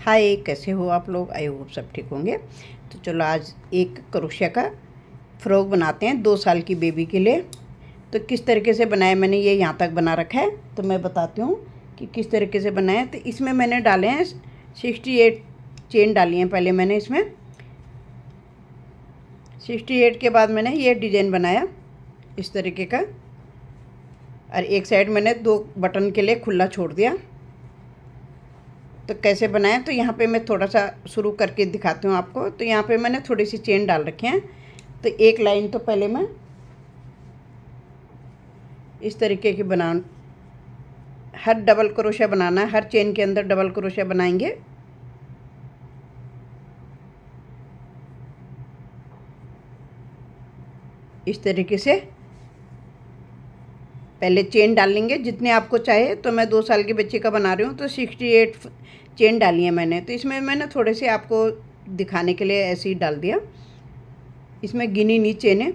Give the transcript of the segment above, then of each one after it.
हाय, कैसे हो आप लोग? आई होप सब ठीक होंगे। तो चलो आज एक क्रोशिया का फ्रॉक बनाते हैं, दो साल की बेबी के लिए। तो किस तरीके से बनाया मैंने, ये यहाँ तक बना रखा है। तो मैं बताती हूँ कि किस तरीके से बनाया तो इसमें मैंने डाले हैं, सिक्सटी एट चेन डाली हैं पहले मैंने इसमें। सिक्सटी एट के बाद मैंने ये डिज़ाइन बनाया, इस तरीके का। और एक साइड मैंने दो बटन के लिए खुला छोड़ दिया। तो कैसे बनाएँ? तो यहाँ पे मैं थोड़ा सा शुरू करके दिखाती हूँ आपको। तो यहाँ पे मैंने थोड़ी सी चेन डाल रखे हैं। तो एक लाइन तो पहले मैं इस तरीके की बना, हर डबल क्रोशिया बनाना है। हर चेन के अंदर डबल क्रोशिया बनाएँगे। इस तरीके से पहले चेन डाल लेंगे। जितने आपको चाहे तो मैं दो साल के बच्चे का बना रही हूँ। तो सिक्सटी एट चेन डाली है मैंने तो इसमें मैंने थोड़े से आपको दिखाने के लिए ऐसे ही डाल दिया। इसमें गिनी नी चेन।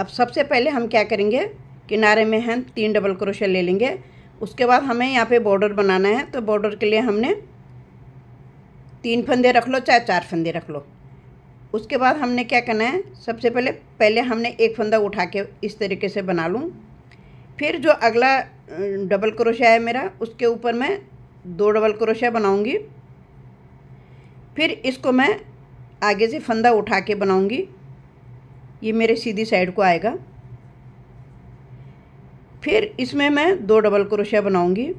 अब सबसे पहले हम क्या करेंगे, किनारे में हम तीन डबल क्रोशिया ले लेंगे। उसके बाद हमें यहाँ पे बॉर्डर बनाना है तो बॉर्डर के लिए हमने तीन फंदे रख लो, चाहे चार फंदे रख लो। उसके बाद हमने क्या करना है, सबसे पहले पहले हमने एक फंदा उठा के इस तरीके से बना लूँ। फिर जो अगला डबल क्रोशिया है मेरा, उसके ऊपर मैं दो डबल क्रोशिया बनाऊँगी। फिर इसको मैं आगे से फंदा उठा के बनाऊँगी। ये मेरे सीधी साइड को आएगा। फिर इसमें मैं दो डबल क्रोशिया बनाऊँगी।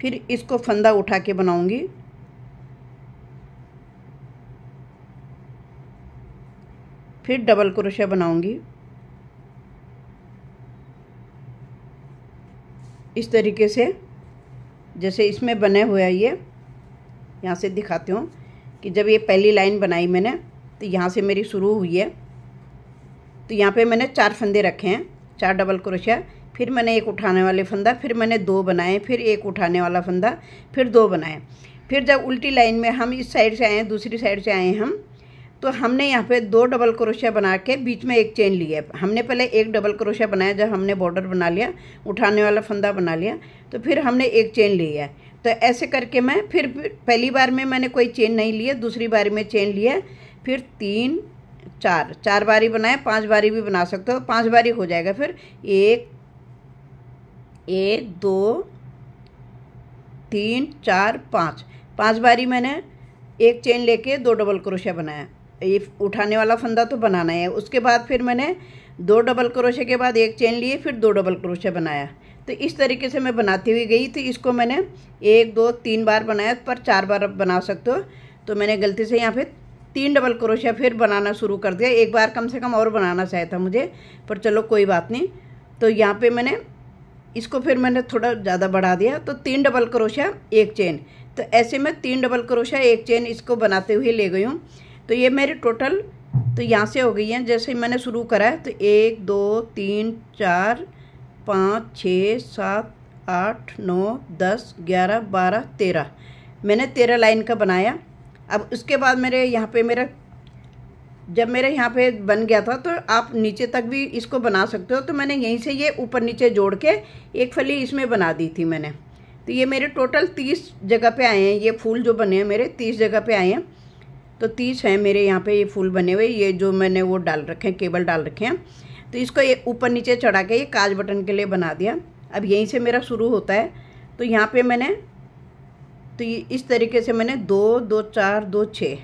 फिर इसको फंदा उठा के बनाऊँगी। फिर डबल क्रोशिया बनाऊँगी। इस तरीके से, जैसे इसमें बने हुए ये, यहाँ से दिखाती हूँ कि जब ये पहली लाइन बनाई मैंने तो यहाँ से मेरी शुरू हुई है। तो यहाँ पे मैंने चार फंदे रखे हैं, चार डबल क्रोशिया। फिर मैंने एक उठाने वाले फंदा, फिर मैंने दो बनाए, फिर एक उठाने वाला फंदा, फिर दो बनाए। फिर जब उल्टी लाइन में हम इस साइड से आए दूसरी साइड से आए हम तो हमने यहाँ पे दो डबल क्रोशिया बना के बीच में एक चेन लिया हमने पहले एक डबल क्रोशिया बनाया जब हमने बॉर्डर बना लिया, उठाने वाला फंदा बना लिया तो फिर हमने एक चेन लिया तो ऐसे करके मैं फिर पहली बार में मैंने कोई चेन नहीं लिया दूसरी बारी में चेन लिया फिर तीन, चार चार बारी बनाए पाँच बारी भी बना सकते हो, पाँच बारी हो जाएगा फिर। एक एक, दो, तीन, चार, पाँच पाँच बारी मैंने एक चेन लेके दो डबल क्रोशिया बनाया। ये उठाने वाला फंदा तो बनाना है। उसके बाद फिर मैंने दो डबल क्रोशिया के बाद एक चेन लिए, फिर दो डबल क्रोशिया बनाया। तो इस तरीके से मैं बनाती हुई गई। तो इसको मैंने एक, दो, तीन बार बनाया, पर चार बार बना सकते हो। तो मैंने गलती से यहाँ पे तीन डबल क्रोशिया फिर बनाना शुरू कर दिया। एक बार कम से कम और बनाना चाहिए था मुझे, पर चलो कोई बात नहीं। तो यहाँ पे मैंने इसको फिर मैंने थोड़ा ज़्यादा बढ़ा दिया। तो तीन डबल क्रोशिया एक चेन। तो ऐसे में तीन डबल क्रोशिया एक चेन इसको बनाते हुए ले गई हूँ। तो ये मेरी टोटल तो यहाँ से हो गई हैं। जैसे मैंने शुरू करा है तो एक, दो, तीन, चार, पाँच, छः, सात, आठ, नौ, दस, ग्यारह, बारह, तेरह। मैंने तेरह लाइन का बनाया। अब उसके बाद मेरे यहाँ पे मेरा, जब मेरे यहाँ पे बन गया था तो आप नीचे तक भी इसको बना सकते हो। तो मैंने यहीं से ये ऊपर नीचे जोड़ के एक फली इसमें बना दी थी मैंने। तो ये मेरे टोटल तीस जगह पे आए हैं। ये फूल जो बने हैं मेरे तीस जगह पे आए हैं। तो तीस हैं मेरे यहाँ पे ये फूल बने हुए, ये जो मैंने वो डाल रखे हैं, केबल डाल रखे हैं। तो इसको ये ऊपर नीचे चढ़ा के ये काज बटन के लिए बना दिया। अब यहीं से मेरा शुरू होता है। तो यहाँ पर मैंने तो ये इस तरीके से मैंने दो दो, चार, दो छः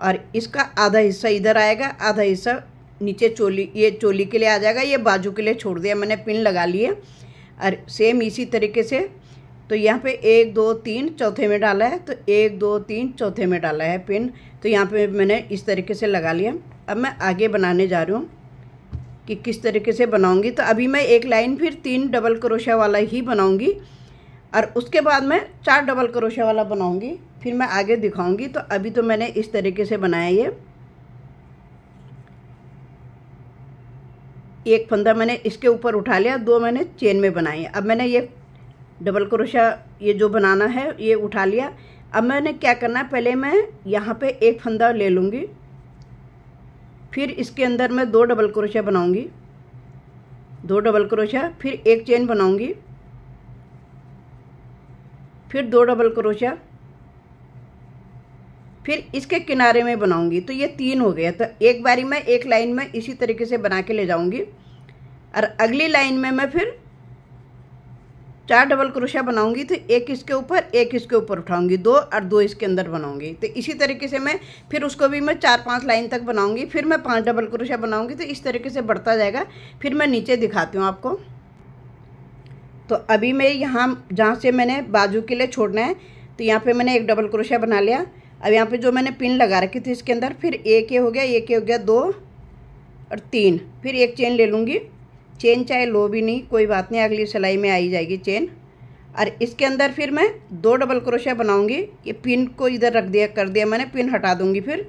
और इसका आधा हिस्सा इधर आएगा, आधा हिस्सा नीचे चोली, ये चोली के लिए आ जाएगा, ये बाजू के लिए छोड़ दिया, मैंने पिन लगा लिए। और सेम इसी तरीके से तो यहाँ पे एक, दो, तीन चौथे में डाला है तो एक, दो, तीन चौथे में डाला है पिन। तो यहाँ पे मैंने इस तरीके से लगा लिया। अब मैं आगे बनाने जा रही हूँ कि किस तरीके से बनाऊँगी। तो अभी मैं एक लाइन फिर तीन डबल क्रोशा वाला ही बनाऊँगी और उसके बाद मैं चार डबल क्रोशा वाला बनाऊँगी। फिर मैं आगे दिखाऊँगी। तो अभी तो मैंने इस तरीके से बनाया ये। एक फंदा मैंने इसके ऊपर उठा लिया, दो मैंने चेन में बनाई। अब मैंने ये डबल क्रोशा ये जो बनाना है, ये उठा लिया। अब मैंने क्या करना है? पहले मैं यहाँ पे एक फंदा ले लूँगी। फिर इसके अंदर मैं दो डबल क्रोशा बनाऊँगी। दो डबल क्रोशिया, फिर एक चेन बनाऊँगी। फिर दो डबल क्रोशिया। फिर इसके किनारे में बनाऊँगी। तो ये तीन हो गया। तो एक बारी मैं एक लाइन में इसी तरीके से बना के ले जाऊँगी। और अगली लाइन में मैं फिर चार डबल क्रोशिया बनाऊँगी तो एक इसके ऊपर, एक इसके ऊपर उठाऊँगी, दो और दो इसके अंदर बनाऊँगी। तो इसी तरीके से मैं, फिर उसको भी मैं चार पाँच लाइन तक बनाऊँगी, फिर मैं पाँच डबल क्रोशिया बनाऊँगी तो इस तरीके से बढ़ता जाएगा। फिर मैं नीचे दिखाती हूँ आपको। तो अभी मैं यहाँ, जहाँ से मैंने बाजू के लिए छोड़ना है तो यहाँ पर मैंने एक डबल क्रोशिया बना लिया। अब यहाँ पर जो मैंने पिन लगा रखी थी इसके अंदर, फिर एक ये हो गया, एक ये हो गया, दो और तीन। फिर एक चेन ले लूँगी। चेन चाहे लो भी नहीं, कोई बात नहीं, अगली सिलाई में आई जाएगी चेन। और इसके अंदर फिर मैं दो डबल क्रोशिया बनाऊँगी। ये पिन को इधर रख दिया, कर दिया मैंने, पिन हटा दूँगी फिर।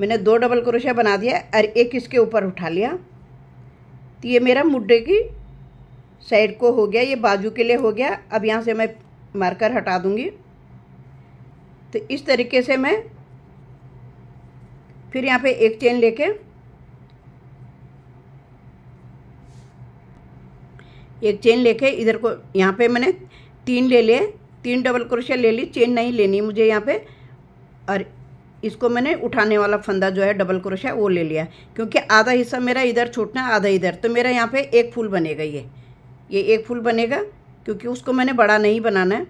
मैंने दो डबल क्रोशिया बना दिया और एक इसके ऊपर उठा लिया। तो ये मेरा मुड्डे की साइड को हो गया, ये बाजू के लिए हो गया। अब यहाँ से मैं मार्कर हटा दूँगी। तो इस तरीके से मैं फिर यहाँ पे एक चेन लेके एक चेन लेके इधर को, यहाँ पे मैंने तीन ले लिए, तीन डबल क्रोशिया ले ली चेन नहीं लेनी मुझे यहाँ पे। और इसको मैंने उठाने वाला फंदा जो है डबल क्रोशिया वो ले लिया। क्योंकि आधा हिस्सा मेरा इधर छूटना आधा इधर। तो मेरा यहाँ पे एक फूल बनेगा ये। ये एक फूल बनेगा, क्योंकि उसको मैंने बड़ा नहीं बनाना है।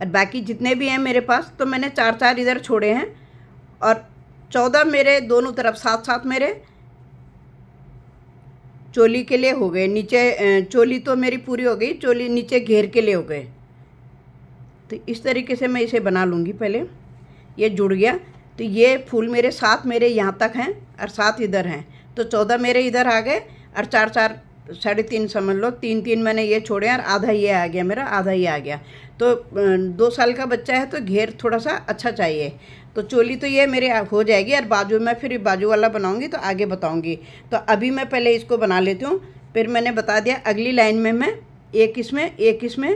और बाकी जितने भी हैं मेरे पास तो मैंने चार चार इधर छोड़े हैं। और चौदह मेरे दोनों तरफ़ साथ साथ मेरे चोली के लिए हो गए, नीचे चोली तो मेरी पूरी हो गई, चोली नीचे घेर के लिए हो गए। तो इस तरीके से मैं इसे बना लूँगी पहले। ये जुड़ गया। तो ये फूल मेरे सात मेरे यहाँ तक हैं और सात इधर हैं। तो चौदह मेरे इधर आ गए और चार चार, साढ़े तीन समझ लो। तीन तीन मैंने ये छोड़े और आधा ये आ गया मेरा, आधा ये आ गया। तो दो साल का बच्चा है तो घेर थोड़ा सा अच्छा चाहिए। तो चोली तो ये मेरे हो जाएगी और बाजू में फिर बाजू वाला बनाऊँगी तो आगे बताऊँगी। तो अभी मैं पहले इसको बना लेती हूँ, फिर मैंने बता दिया अगली लाइन में मैं एक इसमें एक इसमें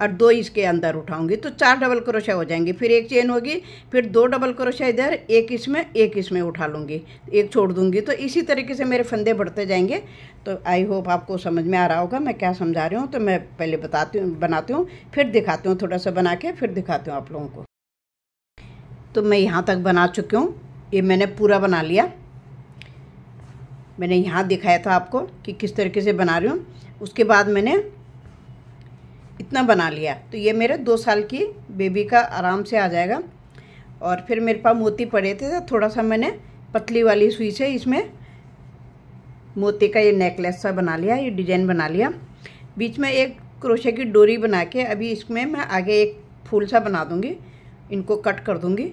और दो इसके अंदर उठाऊँगी। तो चार डबल क्रोशा हो जाएँगे, फिर एक चेन होगी, फिर दो डबल क्रोशा इधर, एक इसमें एक इसमें उठा लूँगी, एक छोड़ दूँगी। तो इसी तरीके से मेरे फंदे बढ़ते जाएँगे। तो आई होप आपको समझ में आ रहा होगा मैं क्या समझा रही हूँ। तो मैं पहले बताती हूँ, बनाती हूँ, फिर दिखाती हूँ थोड़ा सा बना के, फिर दिखाती हूँ आप लोगों को। तो मैं यहाँ तक बना चुकी हूँ। ये मैंने पूरा बना लिया। मैंने यहाँ दिखाया था आपको कि किस तरीके से बना रही हूँ। उसके बाद मैंने इतना बना लिया। तो ये मेरे दो साल की बेबी का आराम से आ जाएगा। और फिर मेरे पास मोती पड़े थे तो थोड़ा सा मैंने पतली वाली सुई से इसमें मोती का ये नेकलेस सा बना लिया, ये डिज़ाइन बना लिया। बीच में एक क्रोशे की डोरी बना के अभी इसमें मैं आगे एक फूल सा बना दूँगी। इनको कट कर दूँगी।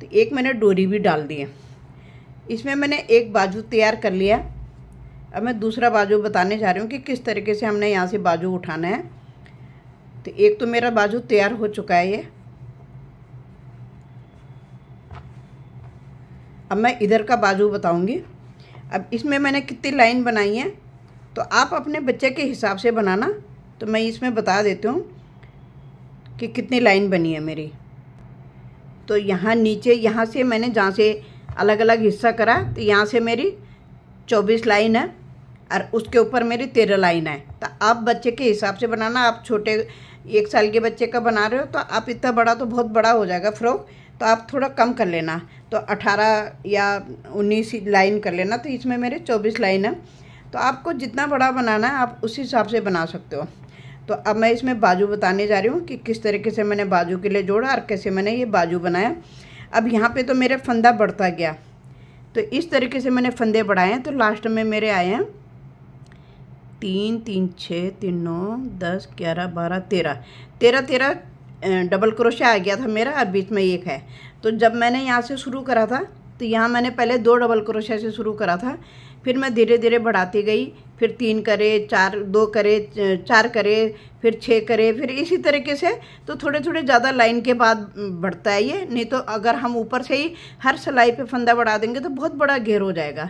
तो एक मैंने डोरी भी डाल दी है। इसमें मैंने एक बाजू तैयार कर लिया। अब मैं दूसरा बाजू बताने जा रही हूँ कि किस तरीके से हमने यहाँ से बाजू उठाना है। तो एक तो मेरा बाजू तैयार हो चुका है ये। अब मैं इधर का बाजू बताऊँगी। अब इसमें मैंने कितनी लाइन बनाई है। तो आप अपने बच्चे के हिसाब से बनाना। तो मैं इसमें बता देती हूँ कि कितनी लाइन बनी है मेरी। तो यहाँ नीचे, यहाँ से मैंने जहाँ से अलग अलग हिस्सा करा तो यहाँ से मेरी चौबीस लाइन है और उसके ऊपर मेरी तेरह लाइन है। तो आप बच्चे के हिसाब से बनाना, आप छोटे एक साल के बच्चे का बना रहे हो तो आप इतना बड़ा तो बहुत बड़ा हो जाएगा फ्रॉक तो आप थोड़ा कम कर लेना। तो अठारह या उन्नीस लाइन कर लेना तो इसमें मेरे चौबीस लाइन है। तो आपको जितना बड़ा बनाना है, आप उस हिसाब से बना सकते हो। तो अब मैं इसमें बाजू बताने जा रही हूँ कि किस तरीके से मैंने बाजू के लिए जोड़ा और कैसे मैंने ये बाजू बनाया। अब यहाँ पे तो मेरा फंदा बढ़ता गया। तो इस तरीके से मैंने फंदे बढ़ाए हैं। तो लास्ट में मेरे आए हैं। तीन तीन छः तीन, नौ, दस, ग्यारह, बारह, तेरह। तेरह तेरह डबल क्रोशा आ गया था मेरा और बीच में एक है। तो जब मैंने यहाँ से शुरू करा था तो यहाँ मैंने पहले दो डबल क्रोशा से शुरू करा था। फिर मैं धीरे धीरे बढ़ाती गई, फिर तीन करे, चार, दो करे, चार करे, फिर छः करे, फिर इसी तरीके से तो थोड़े थोड़े ज़्यादा लाइन के बाद बढ़ता है ये। नहीं तो अगर हम ऊपर से ही हर सिलाई पे फंदा बढ़ा देंगे तो बहुत बड़ा घेर हो जाएगा।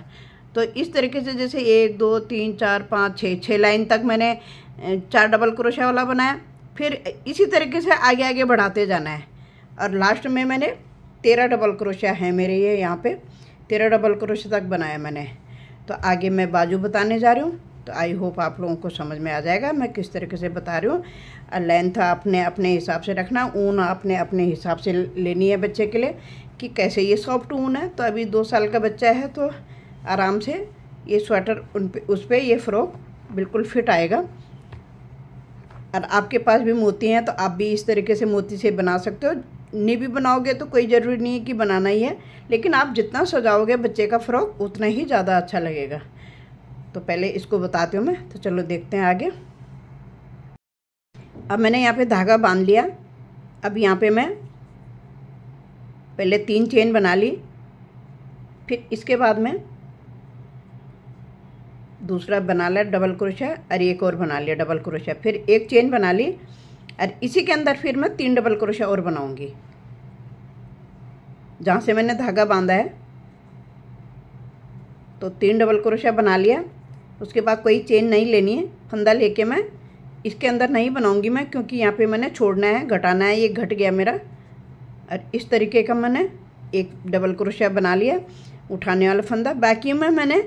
तो इस तरीके से जैसे एक, दो, तीन, चार, पाँच छः छः लाइन तक मैंने चार डबल क्रोशा वाला बनाया। फिर इसी तरीके से आगे आगे बढ़ाते जाना है। और लास्ट में मैंने तेरह डबल क्रोशिया है मेरे ये यहाँ पे। तेरह डबल क्रोशिया तक बनाया मैंने। तो आगे मैं बाजू बताने जा रही हूँ। तो आई होप आप लोगों को समझ में आ जाएगा मैं किस तरीके से बता रही हूँ। लेंथ आपने अपने हिसाब से रखना, ऊन आपने अपने हिसाब से लेनी है बच्चे के लिए कि कैसे ये सॉफ्ट ऊन है। तो अभी दो साल का बच्चा है तो आराम से ये स्वेटर उन पे, उस पर ये फ़्रॉक बिल्कुल फिट आएगा। और आपके पास भी मोती हैं तो आप भी इस तरीके से मोती से बना सकते हो। नहीं भी बनाओगे तो कोई ज़रूरी नहीं है कि बनाना ही है। लेकिन आप जितना सजाओगे बच्चे का फ़्रॉक, उतना ही ज़्यादा अच्छा लगेगा। तो पहले इसको बताती हूँ मैं तो चलो देखते हैं आगे। अब मैंने यहाँ पे धागा बाँध लिया। अब यहाँ पे मैं पहले तीन चेन बना ली। फिर इसके बाद में दूसरा बना लिया, डबल क्रोशा और एक और बना लिया, डबल क्रोशा फिर एक चेन बना ली। और इसी के अंदर फिर मैं तीन डबल क्रोशा और बनाऊँगी। जहाँ से मैंने धागा बांधा है तो तीन डबल क्रोशा बना लिया। उसके बाद कोई चेन नहीं लेनी है। फंदा लेके मैं इसके अंदर नहीं बनाऊँगी मैं, क्योंकि यहाँ पे मैंने छोड़ना है, घटाना है, ये घट गया मेरा। और इस तरीके का मैंने एक डबल क्रोशा बना लिया उठाने वाला फंदा। बाकी में मैंने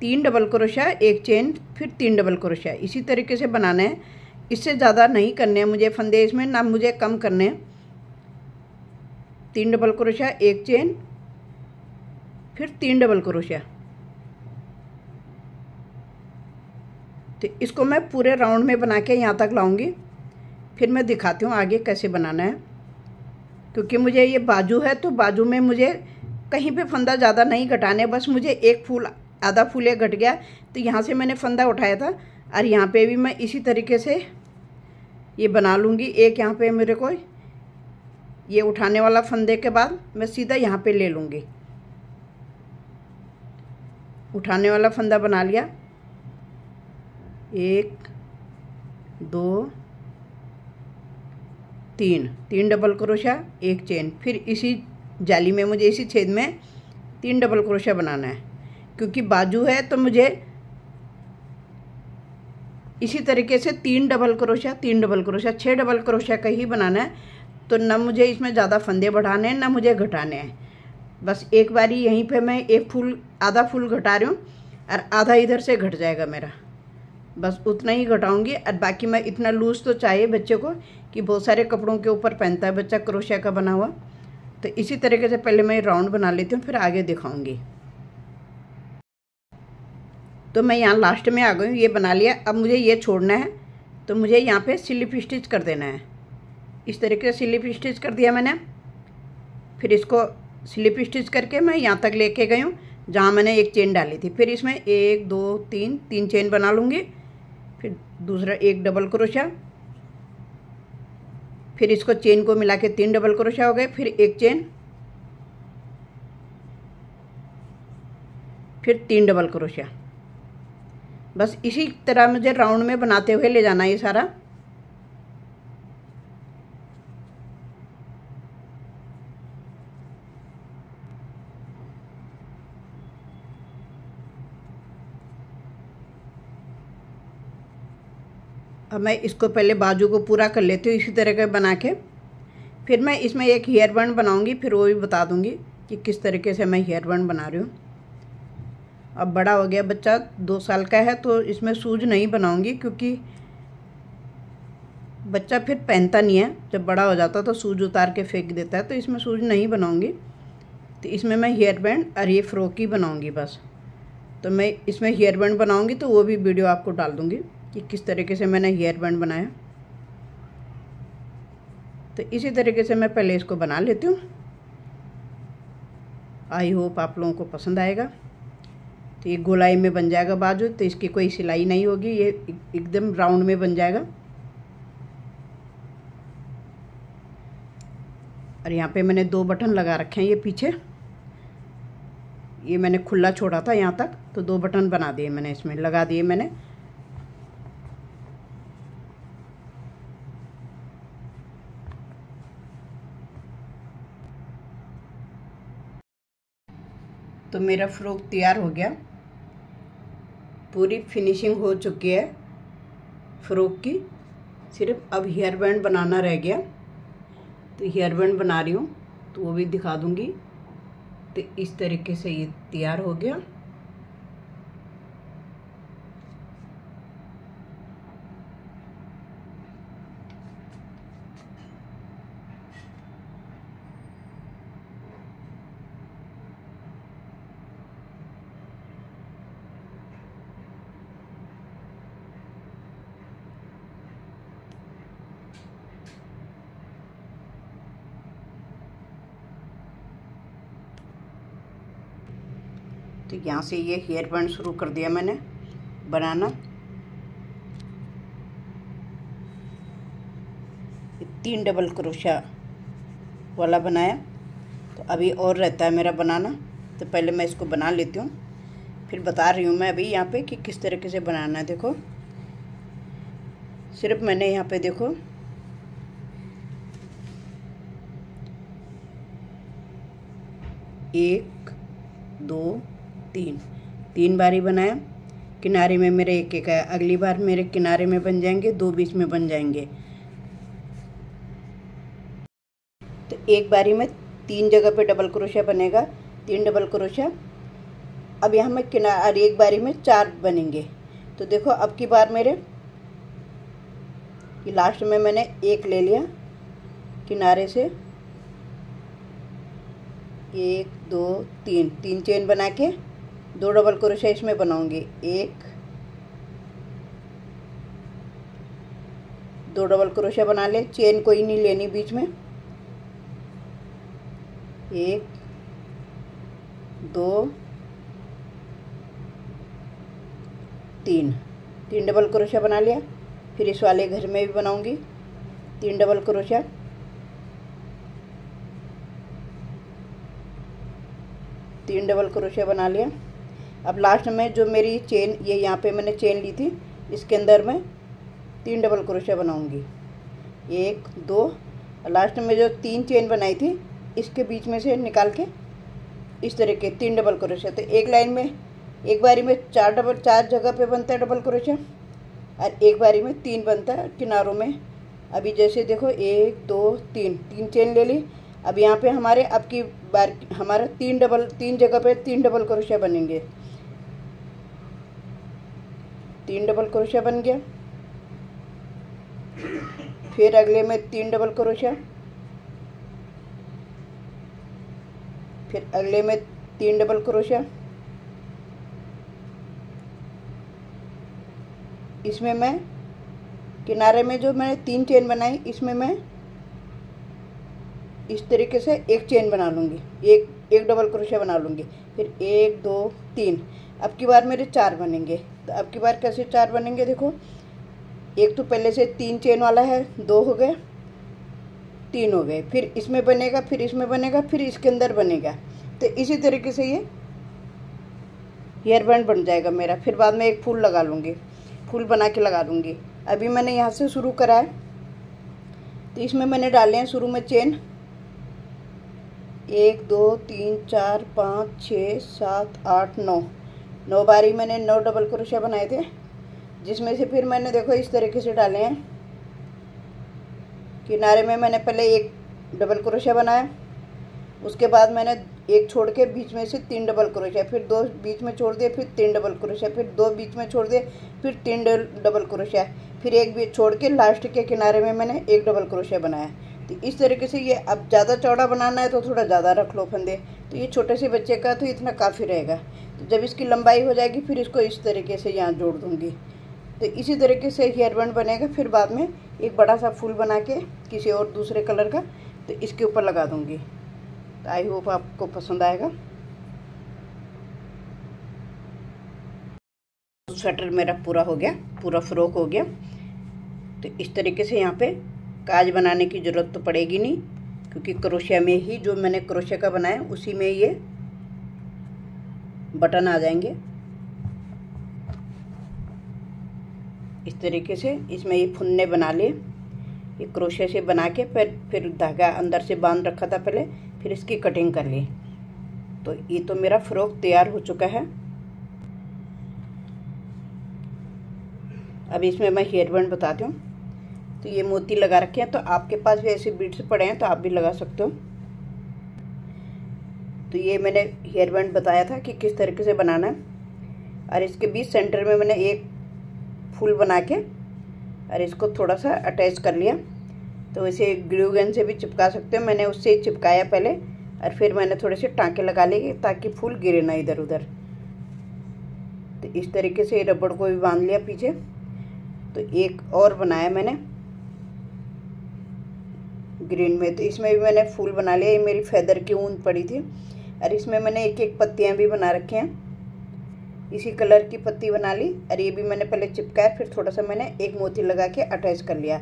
तीन डबल क्रोशा एक चेन फिर तीन डबल क्रोशा इसी तरीके से बनाना है। इससे ज़्यादा नहीं करने हैं मुझे फंदे इसमें, ना मुझे कम करने हैं। तीन डबल क्रोशा एक चेन, फिर तीन डबल क्रोशा तो इसको मैं पूरे राउंड में बना के यहाँ तक लाऊँगी। फिर मैं दिखाती हूँ आगे कैसे बनाना है। क्योंकि मुझे ये बाजू है तो बाजू में मुझे कहीं पे फंदा ज़्यादा नहीं घटाने, बस मुझे एक फूल, आधा फूल घट गया। तो यहाँ से मैंने फंदा उठाया था, और यहाँ पे भी मैं इसी तरीके से ये बना लूँगी, एक यहाँ पे मेरे को, ये उठाने वाला फंदे के बाद मैं सीधा यहाँ पे ले लूँगी। उठाने वाला फंदा बना लिया। एक, दो, तीन। तीन डबल क्रोशा एक चेन। फिर इसी जाली में, मुझे इसी छेद में तीन डबल क्रोशा बनाना है। क्योंकि बाजू है तो मुझे इसी तरीके से तीन डबल क्रोशा तीन डबल क्रोशा छः डबल क्रोशा का ही बनाना है। तो न मुझे इसमें ज़्यादा फंदे बढ़ाने हैं, ना मुझे घटाने हैं। बस एक बारी यहीं पे मैं एक फूल, आधा फूल घटा रही हूँ और आधा इधर से घट जाएगा मेरा। बस उतना ही घटाऊँगी और बाकी मैं इतना लूज़ तो चाहिए बच्चे को कि बहुत सारे कपड़ों के ऊपर पहनता है बच्चा क्रोशिया का बना हुआ। तो इसी तरीके से पहले मैं राउंड बना लेती हूँ, फिर आगे दिखाऊँगी। तो मैं यहाँ लास्ट में आ गई हूँ, ये बना लिया। अब मुझे ये छोड़ना है तो मुझे यहाँ पे स्लिप स्टिच कर देना है। इस तरीके से स्लिप स्टिच कर दिया मैंने। फिर इसको स्लिप स्टिच करके मैं यहाँ तक लेके गई हूँ, जहाँ मैंने एक चेन डाली थी। फिर इसमें एक, दो, तीन तीन चेन बना लूँगी। फिर दूसरा एक डबल क्रोशा फिर इसको चेन को मिला के तीन डबल क्रोशा हो गए। फिर एक चेन फिर तीन डबल क्रोशा बस इसी तरह मुझे राउंड में बनाते हुए ले जाना है ये सारा। अब मैं इसको पहले बाजू को पूरा कर लेती हूँ इसी तरह का बना के। फिर मैं इसमें एक हेयर बैंड बनाऊँगी, फिर वो भी बता दूँगी कि किस तरीके से मैं हेयर बैंड बना रही हूँ। अब बड़ा हो गया बच्चा, दो साल का है तो इसमें सूज नहीं बनाऊँगी क्योंकि बच्चा फिर पहनता नहीं है। जब बड़ा हो जाता तो सूज उतार के फेंक देता है तो इसमें सूज नहीं बनाऊँगी। तो इसमें मैं हेयर बैंड और ये फ्रॉक ही बनाऊँगी बस। तो मैं इसमें हेयर बैंड बनाऊँगी तो वो भी वीडियो आपको डाल दूँगी कि किस तरीके से मैंने हेयर बैंड बनाया। तो इसी तरीके से मैं पहले इसको बना लेती हूँ। आई होप आप लोगों को पसंद आएगा। तो ये गोलाई में बन जाएगा बाजू तो इसकी कोई सिलाई नहीं होगी, ये एकदम राउंड में बन जाएगा। और यहाँ पे मैंने दो बटन लगा रखे हैं ये पीछे। ये मैंने खुला छोड़ा था यहाँ तक तो दो बटन बना दिए मैंने इसमें, लगा दिए मैंने। तो मेरा फ्रॉक तैयार हो गया। पूरी फिनिशिंग हो चुकी है फ्रॉक की। सिर्फ़ अब हेयर बैंड बनाना रह गया। तो हेयर बैंड बना रही हूँ तो वो भी दिखा दूँगी। तो इस तरीके से ये तैयार हो गया। यहाँ से ये हेयर बैंड शुरू कर दिया मैंने, बनाना। तीन डबल क्रोशा वाला बनाया। तो अभी और रहता है मेरा बनाना तो पहले मैं इसको बना लेती हूँ। फिर बता रही हूँ मैं अभी यहाँ पे कि किस तरीके से बनाना है, देखो। सिर्फ़ मैंने यहाँ पे देखो। एक, दो तीन। तीन बारी बनाया। किनारे में मेरे एक एक आया अगली बार मेरे किनारे में बन जाएँगे, दो बीच में बन जाएँगे। तो एक बारी में तीन जगह पे डबल क्रोशिया बनेगा। तीन डबल क्रोशिया। अब यहाँ में किनारे एक बारी में चार बनेंगे। तो देखो, अब की बार मेरे। कि लास्ट में मैंने एक ले लिया किनारे से। एक, दो, तीन। तीन चेन बना के दो डबल क्रोशिया इसमें बनाऊँगी। एक, दो डबल क्रोशिया बना ले, चेन कोई नहीं लेनी बीच में। एक, दो, तीन। तीन डबल क्रोशिया बना लिया, फिर इस वाले घर में भी बनाऊँगी। तीन डबल क्रोशिया तीन डबल क्रोशिया बना लिया। अब लास्ट में जो मेरी चेन ये यहाँ पे मैंने चेन ली थी, इसके अंदर मैं तीन डबल क्रोशिया बनाऊँगी। एक, दो लास्ट में जो तीन चेन बनाई थी, इसके बीच में से निकाल के इस तरह के तीन डबल क्रोशिया तो एक लाइन में, एक बारी में चार डबल चार जगह पे बनता है डबल क्रोशिया और एक बारी में तीन बनता है किनारों में। अभी जैसे देखो, एक, दो, तीन तीन चेन ले ली। अब यहाँ पे हमारे, अब की बार, हमारा तीन डबल तीन जगह पे तीन डबल क्रोशिया बनेंगे। तीन डबल क्रोशिया बन गया। फिर अगले में तीन डबल क्रोशिया। फिर अगले में तीन डबल क्रोशिया। इसमें मैं किनारे में जो मैंने तीन चेन बनाई, इसमें मैं इस तरीके से एक चेन बना लूँगी। एक एक डबल क्रोशिया बना लूँगी। फिर एक, दो, तीन। अब की बार मेरे चार बनेंगे। तो अब की बार कैसे चार बनेंगे देखो। एक तो पहले से तीन चेन वाला है, दो हो गए, तीन हो गए। फिर इसमें बनेगा, फिर इसमें बनेगा, फिर इसके अंदर बनेगा। तो इसी तरीके से ये हेयर बैंड बन जाएगा मेरा। फिर बाद में एक फूल लगा लूँगी, फूल बना के लगा दूँगी। अभी मैंने यहाँ से शुरू करा है। तो इसमें मैंने डाले हैं शुरू में चेन एक, दो, तीन, चार, पाँच, छः, सात, आठ, नौ। नौ बारी मैंने नौ डबल क्रोशिया बनाए थे, जिसमें से फिर मैंने देखो इस तरीके से डाले हैं। किनारे में मैंने पहले एक डबल क्रोशिया बनाया, उसके बाद मैंने एक छोड़ के बीच में से तीन डबल क्रोशिया फिर दो बीच में छोड़ दिए, फिर तीन डबल क्रोशिया फिर दो बीच में छोड़ दिए, फिर तीन डबल क्रोशिया फिर एक बीच छोड़ के लास्ट के किनारे में मैंने एक डबल क्रोशिया बनाया। तो इस तरीके से ये अब ज़्यादा चौड़ा बनाना है तो थोड़ा ज़्यादा रख लो फंदे। तो ये छोटे से बच्चे का तो इतना काफ़ी रहेगा। तो जब इसकी लंबाई हो जाएगी, फिर इसको इस तरीके से यहाँ जोड़ दूँगी। तो इसी तरीके से हेयर बैंड बनेगा, फिर बाद में एक बड़ा सा फूल बना के किसी और दूसरे कलर का तो इसके ऊपर लगा दूँगी। तो आई होप आपको पसंद आएगा। स्वेटर मेरा पूरा हो गया, पूरा फ्रॉक हो गया। तो इस तरीके से यहाँ पे काज बनाने की ज़रूरत तो पड़ेगी नहीं, क्योंकि क्रोशिया में ही जो मैंने क्रोशिया का बनाया, उसी में ये बटन आ जाएँगे। इस तरीके से इसमें ये फुन्ने बना लिए। ये क्रोशिया से बना के फिर फिर धागा अंदर से बाँध रखा था पहले, फिर इसकी कटिंग कर ली। तो ये तो मेरा फ्रॉक तैयार हो चुका है। अब इसमें मैं हेयर बैंड बताती हूँ। तो ये मोती लगा रखे हैं तो आपके पास भी ऐसे बीड्स पड़े हैं तो आप भी लगा सकते हो। तो ये मैंने हेयर बैंड बताया था कि किस तरीके से बनाना है। और इसके बीच सेंटर में मैंने एक फूल बना के, और इसको थोड़ा सा अटैच कर लिया। तो इसे ग्लू गन से भी चिपका सकते हो, मैंने उससे चिपकाया पहले, और फिर मैंने थोड़े से टाँके लगा लिए ताकि फूल गिरे ना इधर उधर। तो इस तरीके से रबड़ को भी बाँध लिया पीछे। तो एक और बनाया मैंने। ग्रीन में तो इसमें भी मैंने फूल बना लिया। ये मेरी फेदर की ऊन पड़ी थी और इसमें मैंने एक एक पत्तियाँ भी बना रखी हैं। इसी कलर की पत्ती बना ली और ये भी मैंने पहले चिपकाया, फिर थोड़ा सा मैंने एक मोती लगा के अटैच कर लिया।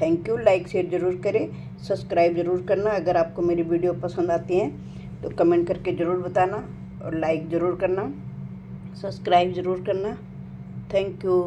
थैंक यू लाइक शेयर ज़रूर करें। सब्सक्राइब ज़रूर करना अगर आपको मेरी वीडियो पसंद आती हैं तो कमेंट करके ज़रूर बताना और लाइक ज़रूर करना। सब्सक्राइब ज़रूर करना। Thank you